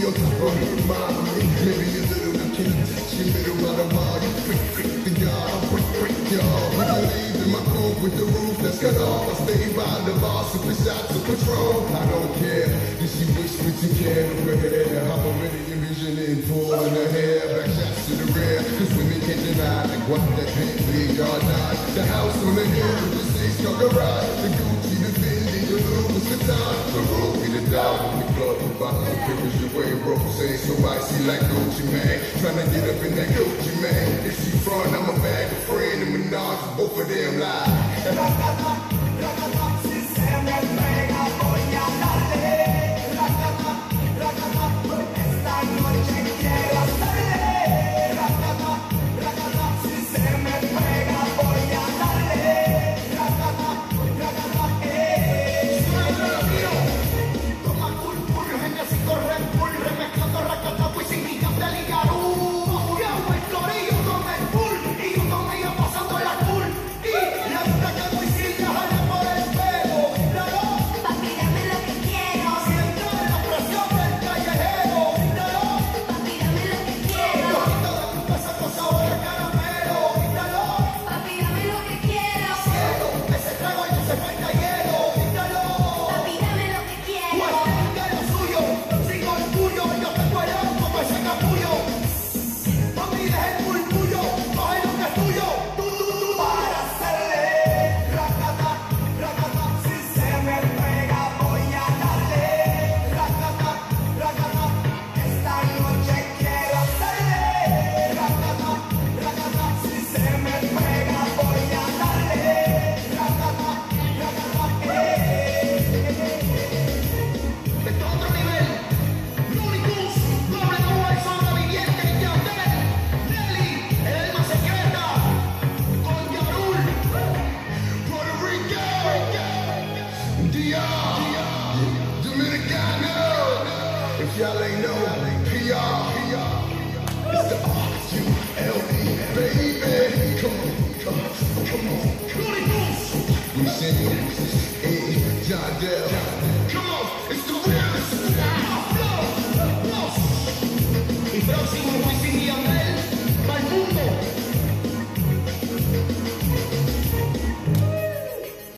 Maybe a little looking She middle by the wild Freak, the yard Freak, freak y'all With the leaves in my With the roof that's cut off stay by the bar so push out to patrol I don't care Did she wish me to care Where I'm already envisioning Pulling the hair Back shots to the rear women can't deny Like what that can't be Y'all The house on the hill The six car garage The Gucci, the Fendi The Louis Vuitton The Ruby, the dog club, the pictures, the way rose. So icy like Gucci, man. Tryna get up in that Gucci, man. If she front, I'm a bag of friend and Minaj. Both of them lie. Dominicano. If y'all ain't know, PR, PR. It's the R-U-L-E, baby. Come on, come on, come on. We send you.